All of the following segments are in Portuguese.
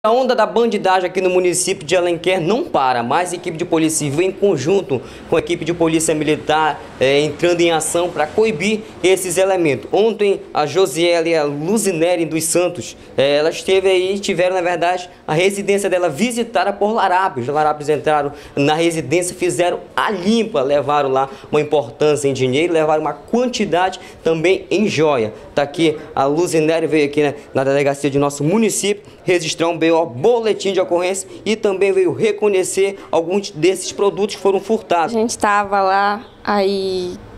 A onda da bandidagem aqui no município de Alenquer não para. Mais equipe de polícia civil em conjunto com a equipe de polícia militar é, entrando em ação para coibir esses elementos. Ontem a Josiele e a Luzinere dos Santos, é, elas esteve aí, tiveram na verdade a residência dela visitada por Larápios. Os Larápios entraram na residência, fizeram a limpa, levaram lá uma importância em dinheiro, levaram uma quantidade também em joia. Tá aqui a Luzinere veio aqui né, na delegacia de nosso município registrar um BO boletim de ocorrência e também veio reconhecer alguns desses produtos que foram furtados. A gente estava lá, aí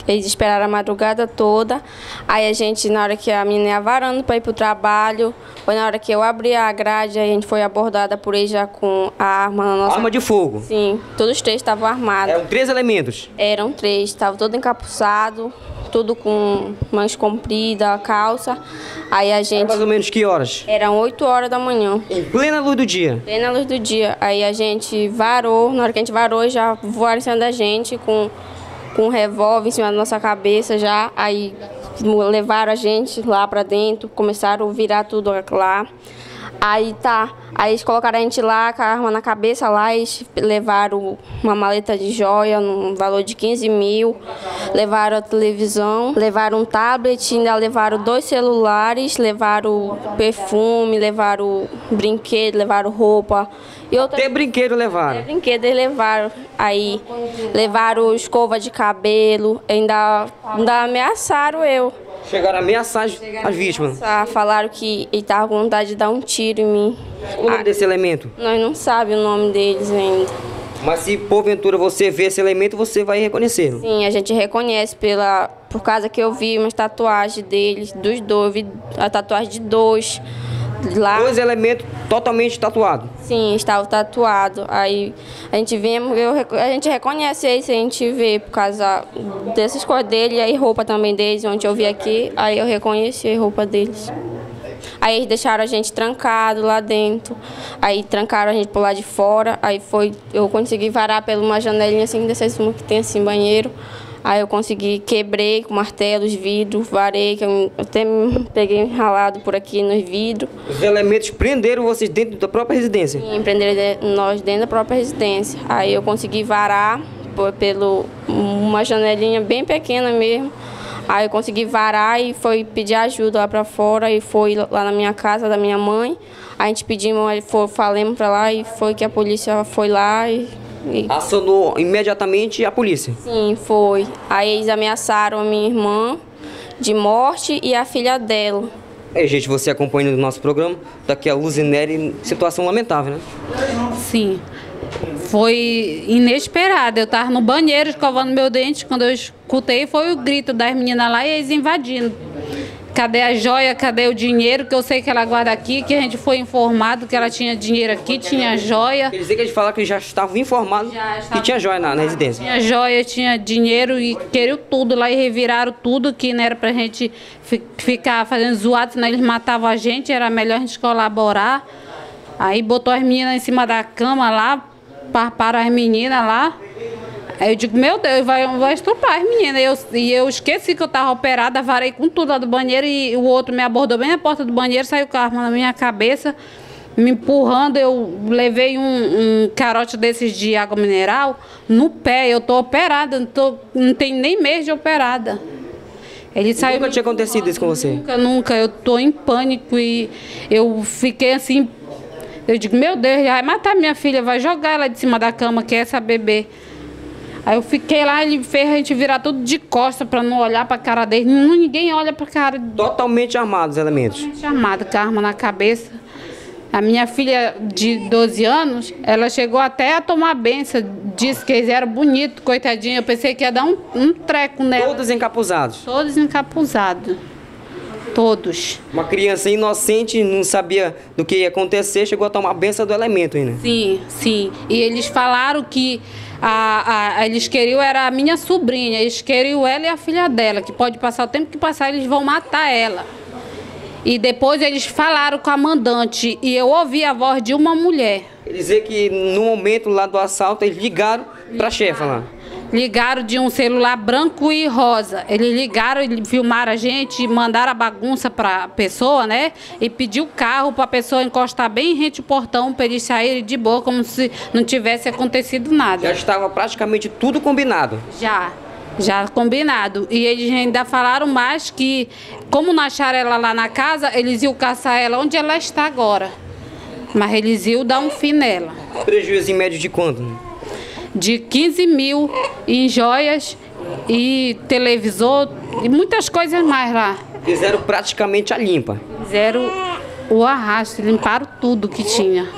eles esperaram a madrugada toda. Aí a gente, na hora que a menina ia varando para ir para o trabalho, foi na hora que eu abri a grade, a gente foi abordada por eles já com a arma na nossa... Arma de fogo? Sim, todos os três estavam armados. Eram três elementos? Eram três, estavam todo encapuçado, tudo com mãos compridas, calça. Aí a gente. Era mais ou menos que horas? Eram 8 horas da manhã. Em plena luz do dia? Plena luz do dia. Aí a gente varou, na hora que a gente varou, já voaram em cima da gente com, com um revólver em cima da nossa cabeça já. Aí levaram a gente lá pra dentro, começaram a virar tudo lá. Aí tá, aí eles colocaram a gente lá com a arma na cabeça lá, eles levaram uma maleta de joia no valor de 15 mil, levaram a televisão, levaram um tablet, ainda levaram dois celulares, levaram perfume, levaram brinquedo, levaram roupa. E outra... Até brinquedo levaram? Até brinquedo eles levaram. Aí levaram escova de cabelo, ainda, ainda ameaçaram eu. Chegaram a ameaçar as vítimas? Falaram que ele estava com vontade de dar um tiro em mim. Qual o nome ah, desse elemento? Nós não sabemos o nome deles ainda. Mas se porventura você vê esse elemento, você vai reconhecê-lo? Sim, a gente reconhece pela, por causa que eu vi umas tatuagens deles, dos dois, a tatuagem de dois. Lá. Dois elementos totalmente tatuados? Sim, estava tatuado. Aí a gente vê, eu, a gente reconhece isso, a gente vê por causa dessas cores dele e aí roupa também deles, onde eu vi aqui, aí eu reconheci a roupa deles. Aí eles deixaram a gente trancado lá dentro. Aí trancaram a gente por lá de fora. Aí foi, eu consegui varar pela uma janelinha assim, dessas uma que tem assim banheiro. Aí eu consegui, quebrei com martelo os vidros, varei, que eu até me peguei ralado por aqui nos vidros. Os elementos prenderam vocês dentro da própria residência? Sim, prenderam nós dentro da própria residência. Aí eu consegui varar por, pelo uma janelinha bem pequena mesmo. Aí eu consegui varar e foi pedir ajuda lá para fora e foi lá na minha casa da minha mãe. A gente pedimos, falamos para lá e foi que a polícia foi lá e Acionou imediatamente a polícia? Sim, foi. Aí eles ameaçaram a minha irmã de morte e a filha dela. É, gente, você acompanhando o nosso programa, daqui a Luzinere, situação lamentável, né? Sim. Foi inesperado. Eu estava no banheiro escovando meu dente, quando eu escutei foi o grito das meninas lá e eles invadindo cadê a joia, cadê o dinheiro, que eu sei que ela guarda aqui, que a gente foi informado que ela tinha dinheiro aqui, tinha joia. Quer dizer que eles falaram que já estavam informados que tinha joia na, na, residência. Tinha joia, tinha dinheiro e queriam tudo lá e reviraram tudo que não era pra gente ficar fazendo zoado, senão eles matavam a gente, era melhor a gente colaborar. Aí botou as meninas em cima da cama lá, para as meninas lá. Aí eu digo, meu Deus, vai, vai estuprar as meninas. Eu, e eu esqueci que eu estava operada, varei com tudo lá do banheiro e o outro me abordou bem na porta do banheiro, saiu com a arma na minha cabeça, me empurrando. Eu levei um, um carote desses de água mineral no pé. Eu tô operada, não, tô, não tem nem mês de operada. Ele saiu. Nunca tinha acontecido isso com você? Nunca, nunca. Eu tô em pânico e eu fiquei assim. Eu digo, meu Deus, vai matar minha filha, vai jogar ela de cima da cama, que é essa bebê. Aí eu fiquei lá, ele fez a gente virar tudo de costa para não olhar para a cara dele. Ninguém olha para a cara. Totalmente armados os elementos. Totalmente armado, com a arma na cabeça. A minha filha de 12 anos, ela chegou até a tomar benção, disse que eles eram bonitos, coitadinho. Eu pensei que ia dar um, um treco nela. Todos encapuzados? Todos encapuzados. Todos. Uma criança inocente, não sabia do que ia acontecer, chegou a tomar benção do elemento ainda. Sim, sim. E eles falaram que a, a, eles queriam, era a minha sobrinha, eles queriam ela e a filha dela, que pode passar o tempo que passar, eles vão matar ela. E depois eles falaram com a mandante e eu ouvi a voz de uma mulher. Quer dizer que no momento lá do assalto eles ligaram para a chefa lá. Ligaram de um celular branco e rosa. Eles ligaram, filmaram a gente, mandaram a bagunça para a pessoa, né? E pediu o carro para a pessoa encostar bem rente o portão para eles saírem de boa, como se não tivesse acontecido nada. Já estava praticamente tudo combinado. Já. Já combinado. E eles ainda falaram mais que, como não acharam ela lá na casa, eles iam caçar ela onde ela está agora. Mas eles iam dar um fim nela. Prejuízo em médio de quanto? De 15 mil em joias e televisor e muitas coisas mais lá. Fizeram praticamente a limpa. Fizeram o arrasto, limparam tudo que tinha.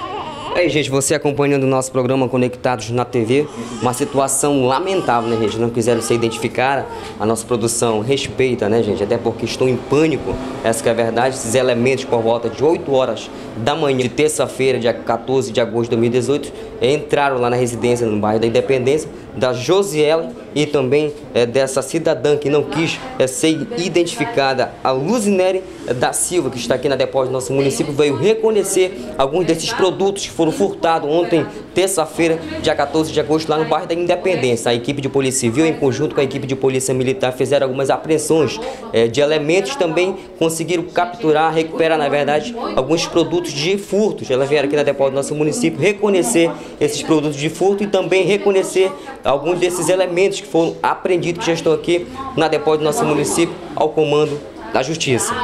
Aí, gente, você acompanhando o nosso programa Conectados na TV, uma situação lamentável, né, gente? Não quiseram ser identificada. A nossa produção respeita, né, gente? Até porque estão em pânico. Essa é a verdade. Esses elementos, por volta de 8 horas da manhã de terça-feira, dia 14 de agosto de 2018, entraram lá na residência no bairro da Independência da Josiela e também é, dessa cidadã que não quis é, ser identificada, a Luzinere da Silva, que está aqui na depósito do nosso município, veio reconhecer alguns desses produtos que foram furtados ontem, terça-feira, dia 14 de agosto, lá no bairro da Independência. A equipe de Polícia Civil, em conjunto com a equipe de Polícia Militar, fizeram algumas apreensões é, de elementos, também conseguiram capturar, recuperar, na verdade, alguns produtos de furtos. Elas vieram aqui na depósito do nosso município reconhecer esses produtos de furto e também reconhecer alguns desses elementos que foram apreendidos, que já estão aqui na depósito do nosso município, ao comando da Justiça.